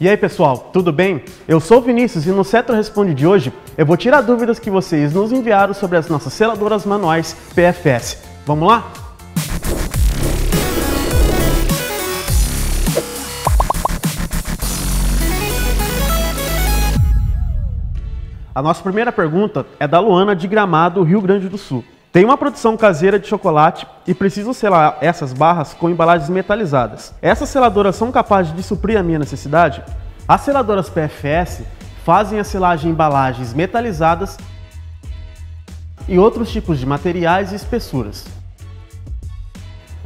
E aí pessoal, tudo bem? Eu sou o Vinícius e no Cetro Responde de hoje eu vou tirar dúvidas que vocês nos enviaram sobre as nossas seladoras manuais PFS. Vamos lá? A nossa primeira pergunta é da Luana de Gramado, Rio Grande do Sul. Tem uma produção caseira de chocolate e preciso selar essas barras com embalagens metalizadas. Essas seladoras são capazes de suprir a minha necessidade? As seladoras PFS fazem a selagem em embalagens metalizadas e outros tipos de materiais e espessuras.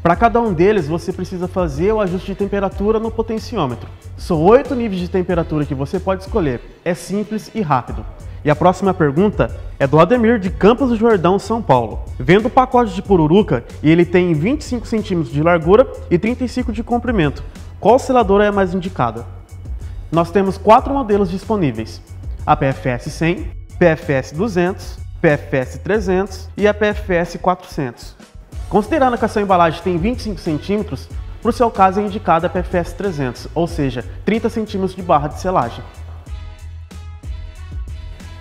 Para cada um deles, você precisa fazer o ajuste de temperatura no potenciômetro. São oito níveis de temperatura que você pode escolher. É simples e rápido. E a próxima pergunta é do Ademir de Campos do Jordão, São Paulo. Vendo o pacote de pururuca e ele tem 25 centímetros de largura e 35 de comprimento, qual seladora é mais indicada? Nós temos quatro modelos disponíveis: a PFS 100, PFS 200, PFS 300 e a PFS 400. Considerando que a sua embalagem tem 25 centímetros, para o seu caso é indicada a PFS 300, ou seja, 30 centímetros de barra de selagem.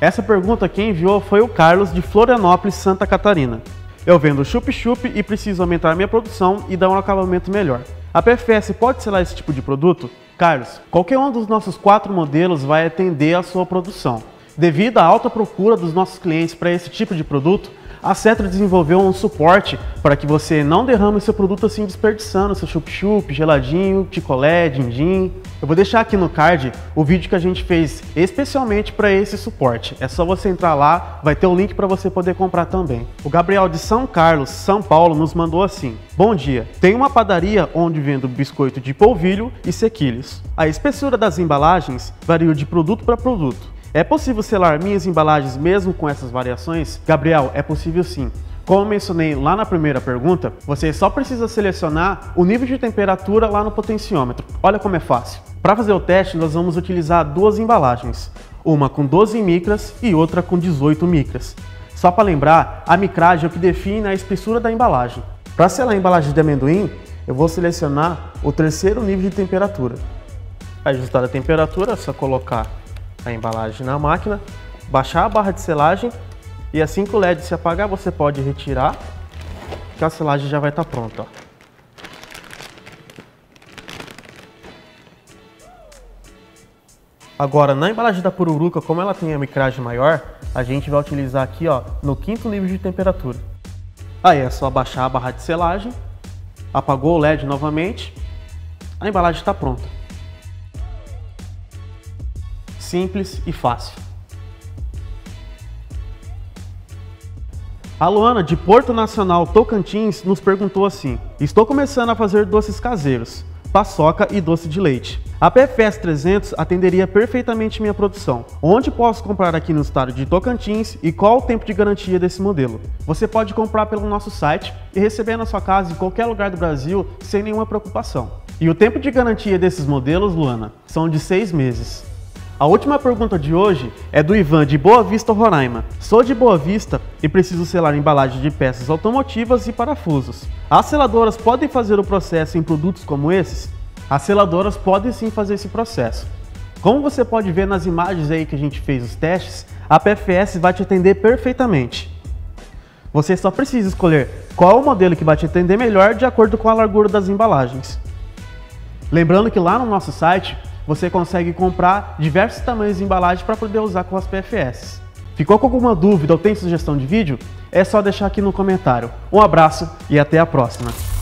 Essa pergunta quem enviou foi o Carlos de Florianópolis, Santa Catarina. Eu vendo chup-chup e preciso aumentar minha produção e dar um acabamento melhor. A PFS pode selar esse tipo de produto? Carlos, qualquer um dos nossos quatro modelos vai atender à sua produção. Devido à alta procura dos nossos clientes para esse tipo de produto, a Cetra desenvolveu um suporte para que você não derrame seu produto assim desperdiçando, seu chup-chup, geladinho, picolé, din-din. Eu vou deixar aqui no card o vídeo que a gente fez especialmente para esse suporte. É só você entrar lá, vai ter o link para você poder comprar também. O Gabriel de São Carlos, São Paulo, nos mandou assim: Bom dia, tem uma padaria onde vendo biscoito de polvilho e sequilhos. A espessura das embalagens varia de produto para produto. É possível selar minhas embalagens mesmo com essas variações? Gabriel, é possível sim. Como mencionei lá na primeira pergunta, você só precisa selecionar o nível de temperatura lá no potenciômetro. Olha como é fácil. Para fazer o teste, nós vamos utilizar duas embalagens, uma com 12 micras e outra com 18 micras. Só para lembrar, a micragem é o que define a espessura da embalagem. Para selar a embalagem de amendoim, eu vou selecionar o terceiro nível de temperatura. Ajustar a temperatura, é só colocar a embalagem na máquina, baixar a barra de selagem e assim que o LED se apagar, você pode retirar, que a selagem já vai estar tá pronta. Agora, na embalagem da pururuca, como ela tem a micragem maior, a gente vai utilizar aqui ó, no quinto nível de temperatura. Aí é só baixar a barra de selagem, apagou o LED novamente, a embalagem está pronta simples e fácil. A Luana, de Porto Nacional Tocantins, nos perguntou assim: Estou começando a fazer doces caseiros, paçoca e doce de leite. A PFS 300 atenderia perfeitamente minha produção. Onde posso comprar aqui no estado de Tocantins e qual o tempo de garantia desse modelo? Você pode comprar pelo nosso site e receber na sua casa em qualquer lugar do Brasil sem nenhuma preocupação. E o tempo de garantia desses modelos, Luana, são de seis meses. A última pergunta de hoje é do Ivan de Boa Vista, Roraima. Sou de Boa Vista e preciso selar embalagem de peças automotivas e parafusos. As seladoras podem fazer o processo em produtos como esses? As seladoras podem sim fazer esse processo. Como você pode ver nas imagens aí que a gente fez os testes, a PFS vai te atender perfeitamente. Você só precisa escolher qual o modelo que vai te atender melhor de acordo com a largura das embalagens. Lembrando que lá no nosso site você consegue comprar diversos tamanhos de embalagem para poder usar com as PFS. Ficou com alguma dúvida ou tem sugestão de vídeo? É só deixar aqui no comentário. Um abraço e até a próxima!